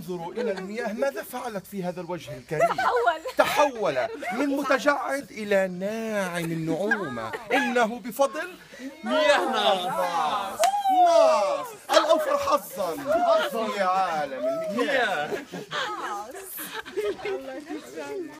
انظروا إلى المياه ماذا فعلت في هذا الوجه الكريم؟ تحول. تحول من متجعد إلى ناعم النعومة. آه. إنه بفضل مياه نار ناس. الأوفر حظا. في عالم المياه.